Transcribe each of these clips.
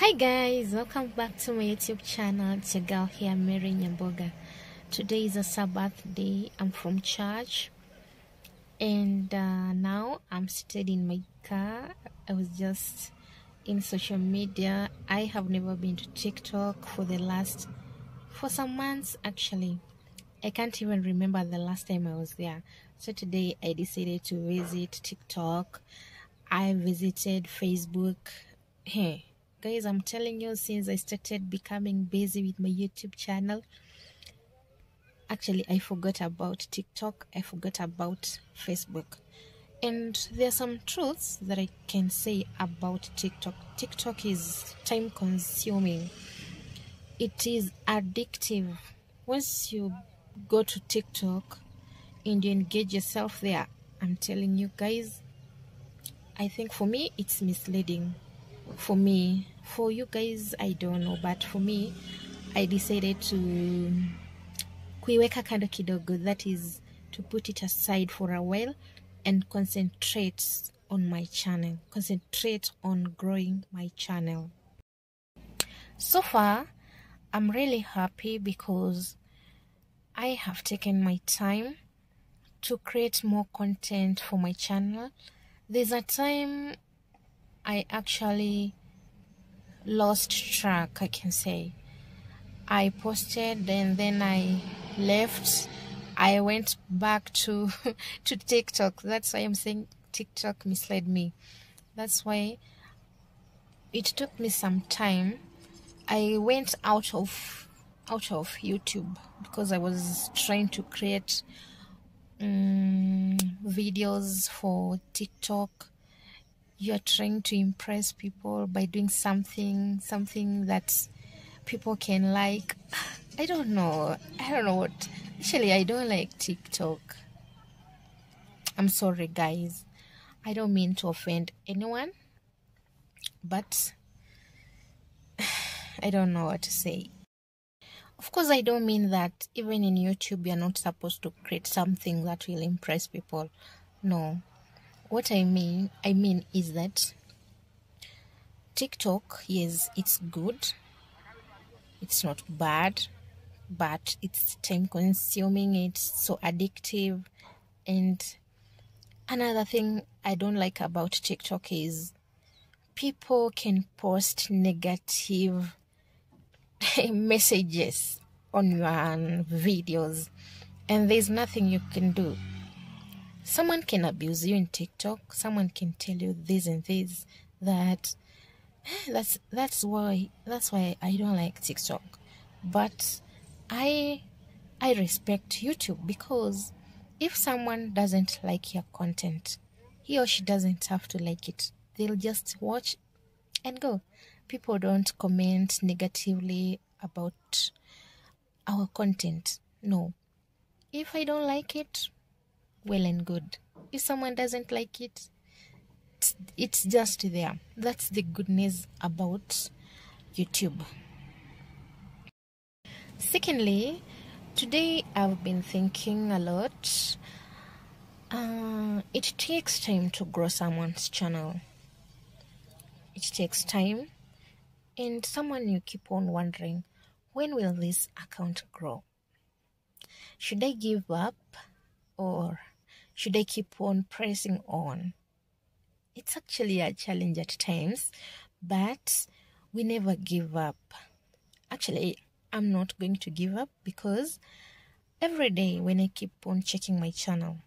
Hi guys, welcome back to my YouTube channel. It's your girl here, Marie Nyamboga. Today is a Sabbath day. I'm from church, and uh, now I'm seated in my car. I was just in social media. I have never been to TikTok for the last for some months actually. I can't even remember the last time I was there. So today I decided to visit TikTok. I visited Facebook. Hey, guys, I'm telling you, since I started becoming busy with my YouTube channel, actually, I forgot about TikTok, I forgot about Facebook. And there are some truths that I can say about TikTok. TikTok is time consuming, it is addictive. Once you go to TikTok and you engage yourself there, I'm telling you guys, I think for me it's misleading. For me, for you guys, I don't know, but for me, I decided to kuiweka kando kidogo, that is to put it aside for a while and concentrate on my channel, concentrate on growing my channel. So far, I'm really happy because I have taken my time to create more content for my channel. There's a time I actually lost track, I can say. I posted and then I left. I went back to to TikTok. That's why I'm saying TikTok misled me. That's why it took me some time. I went out of out of YouTube because I was trying to create um, videos for TikTok. You're trying to impress people by doing something, something that people can like. I don't know. I don't know what. Actually, I don't like TikTok. I'm sorry, guys. I don't mean to offend anyone, but I don't know what to say. Of course, I don't mean that even in YouTube you're not supposed to create something that will impress people. No. What I mean, I mean is that TikTok, yes, it's good. It's not bad, but it's time consuming. It's so addictive. And another thing I don't like about TikTok is people can post negative messages on your videos and there's nothing you can do someone can abuse you in tiktok. Someone can tell you this and this that. Eh, that's that's why that's why i don't like tiktok. But i i respect youtube because if someone doesn't like your content he or she doesn't have to like it. They'll just watch and go. People don't comment negatively about our content. No. If I don't like it, well and good. If someone doesn't like it, it's, just there. That's the goodness about YouTube. Secondly, today I've been thinking a lot. Uh, it takes time to grow someone's channel. It takes time and someone you keep on wondering when will this account grow? Should I give up or should I keep on pressing on? It's actually a challenge at times, but we never give up. Actually, I'm not going to give up because every day when I keep on checking my channel,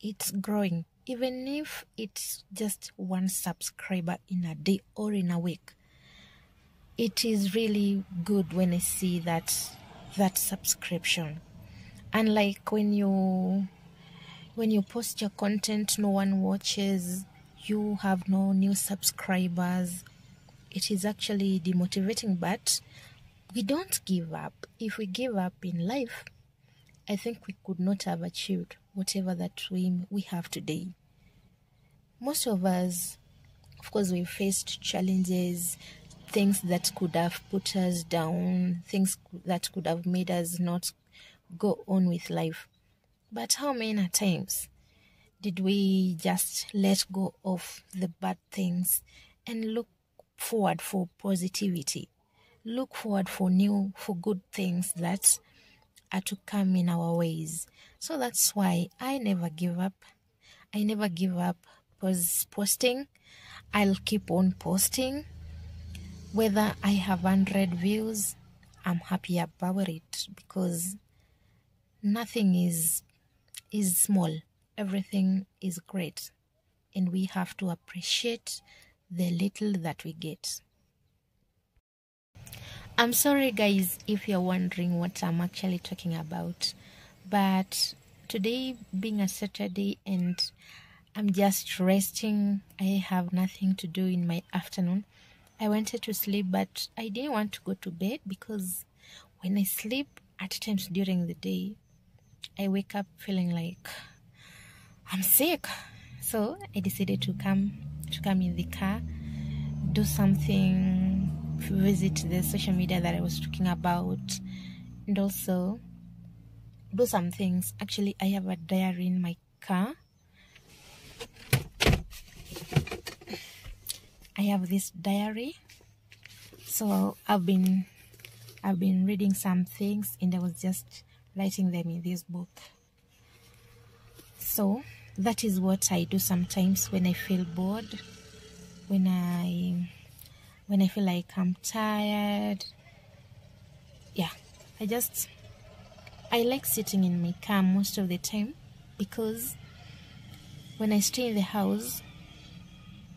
it's growing. Even if it's just one subscriber in a day or in a week, it is really good when I see that that subscription. Unlike when you when you post your content no one watches, you have no new subscribers. It is actually demotivating, but we don't give up. If we give up in life, I think we could not have achieved whatever that we we have today. Most of us, of course, we faced challenges, things that could have put us down, things that could have made us not go on with life. But how many times did we just let go of the bad things and look forward for positivity. Look forward for new, for good things that are to come in our ways. So that's why I never give up. I never give up pos- posting. I'll keep on posting. Whether I have 100 views, I'm happy about it because nothing is is small. Everything is great. And we have to appreciate the little that we get. I'm sorry, guys, if you're wondering what I'm actually talking about, but today being a Saturday and I'm just resting, I have nothing to do in my afternoon. I wanted to sleep, but I didn't want to go to bed because when I sleep at times during the day, I wake up feeling like I'm sick. So I decided to come to come in the car, do something, visit the social media that I was talking about, and also do some things. Actually, I have a diary in my car. I have this diary. So I've been I've been reading some things and I was just writing them in this book. So that is what I do sometimes when I feel bored, when I when I feel like I'm tired. Yeah, I just I like sitting in my car most of the time because when I stay in the house,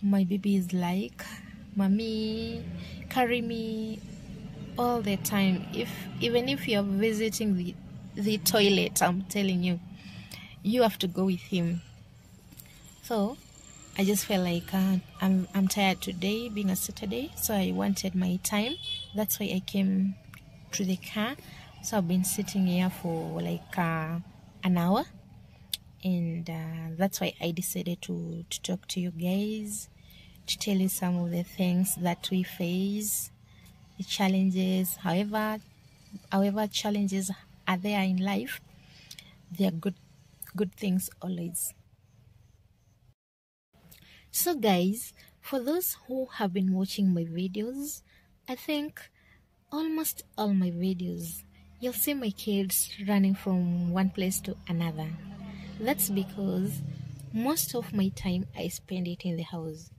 my baby is like, "Mommy, carry me." all the time if even if you're visiting the the toilet i'm telling you. You have to go with him. So i just felt like uh, i'm i'm tired today being a saturday so i wanted my time. That's why i came to the car. So i've been sitting here for like uh, an hour. And uh, that's why i decided to to talk to you guys to tell you some of the things that we face the challenges. However however challenges are there in life they are good good things always. So guys for those who have been watching my videos i think almost all my videos you'll see my kids running from one place to another. That's because most of my time i spend it in the house.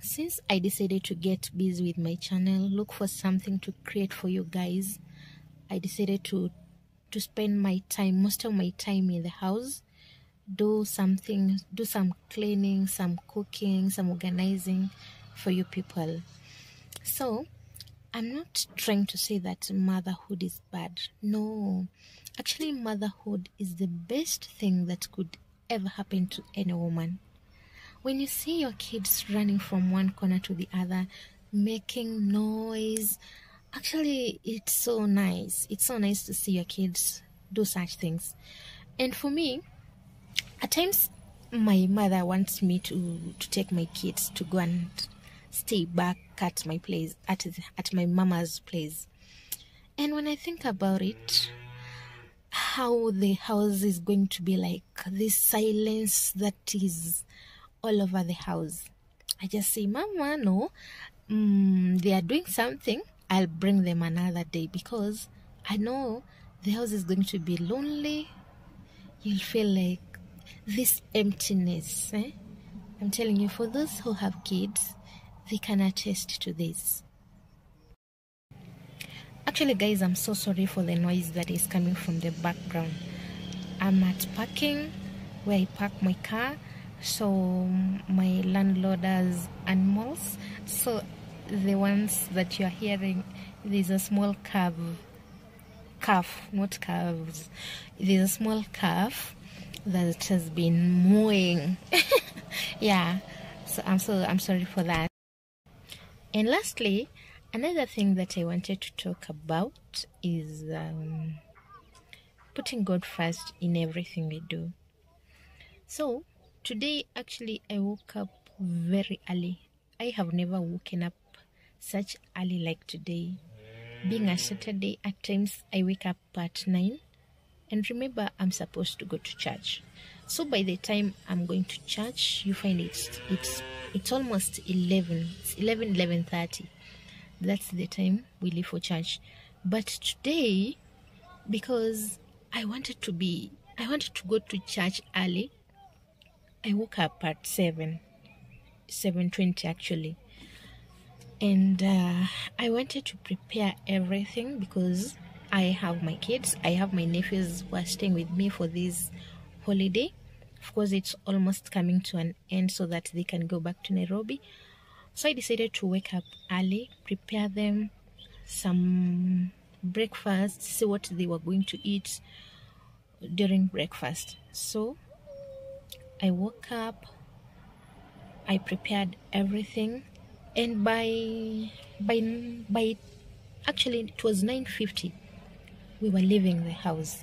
Since I decided to get busy with my channel, look for something to create for you guys, I decided to to spend my time, most of my time in the house, do something, do some cleaning, some cooking, some organizing for you people. So, I'm not trying to say that motherhood is bad. No, actually, motherhood is the best thing that could ever happen to any woman when you see your kids running from one corner to the other, making noise, actually, it's so nice. It's so nice to see your kids do such things. And for me, at times, my mother wants me to, to take my kids to go and stay back at my place, at, at my mama's place. And when I think about it, how the house is going to be like this silence that is all over the house. I just say, Mama, no, mm, they are doing something. I'll bring them another day because I know the house is going to be lonely. You'll feel like this emptiness. Eh? I'm telling you, for those who have kids, they can attest to this. Actually, guys, I'm so sorry for the noise that is coming from the background. I'm at parking where I park my car so my landlord has animals so the ones that you're hearing there's a small calf calf not calves. There's a small calf that has been mooing yeah. So i'm so i'm sorry for that. And lastly another thing that i wanted to talk about is um, putting god first in everything we do. So Today, actually, I woke up very early. I have never woken up such early like today. Being a Saturday, at times I wake up at 9. And remember, I'm supposed to go to church. so by the time i'm going to church you find it's it's it's almost 11 it's 11 11.30 that's the time we leave for church but today because i wanted to be i wanted to go to church early i woke up at 7 7.20 actually and uh, i wanted to prepare everything because i have my kids. I have my nephews who are staying with me for this holiday. Of course it's almost coming to an end so that they can go back to nairobi. So i decided to wake up early prepare them some breakfast see what they were going to eat during breakfast. So i woke up i prepared everything and by by by actually it was 9:50 we were leaving the house.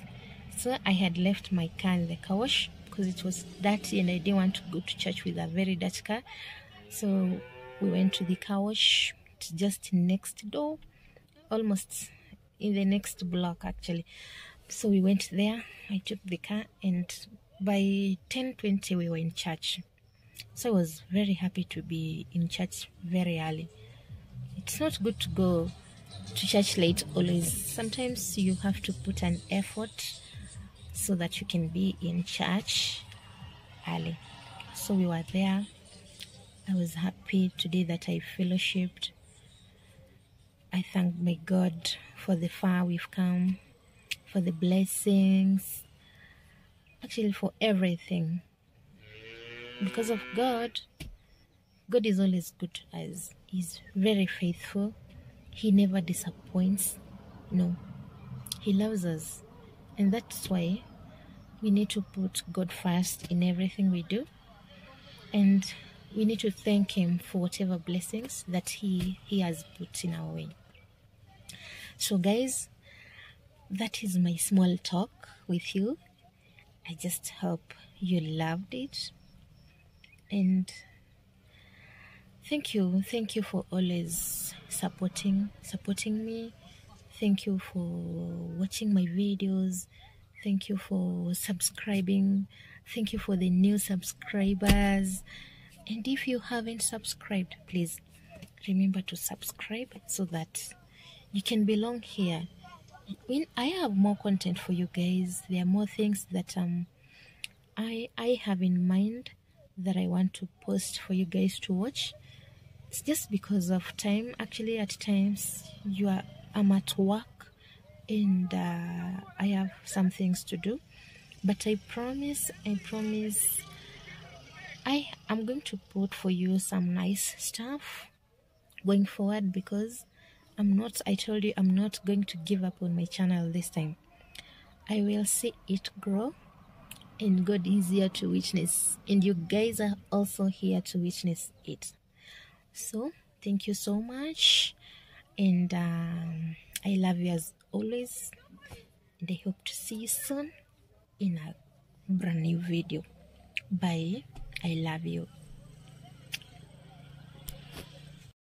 So i had left my car in the car wash because it was dirty and i didn't want to go to church with a very dirty car. So we went to the car wash just next door almost in the next block actually. So we went there i took the car and by 10:20 we were in church so I was very happy to be in church very early. It's not good to go to church late always. Sometimes you have to put an effort so that you can be in church early. So we were there. I was happy today that I fellowshipped. I thank my God for the far we've come, for the blessings, actually for everything because of God, God is always good to us. He's very faithful. He never disappoints. No, He loves us. And that's why we need to put God first in everything we do. And we need to thank Him for whatever blessings that He, he has put in our way. So, guys, that is my small talk with you. I just hope you loved it and thank you thank you for always supporting supporting me. Thank you for watching my videos. Thank you for subscribing. Thank you for the new subscribers. And if you haven't subscribed please remember to subscribe so that you can belong here. When i have more content for you guys. There are more things that um i i have in mind that I want to post for you guys to watch. It's just because of time. Actually, at times you are I'm at work and uh, I have some things to do. But I promise, I promise, I am going to put for you some nice stuff going forward because I'm not. I told you I'm not going to give up on my channel this time. I will see it grow and God is here to witness, and you guys are also here to witness it. So, thank you so much, and um, I love you as always, and I hope to see you soon in a brand new video. Bye. I love you.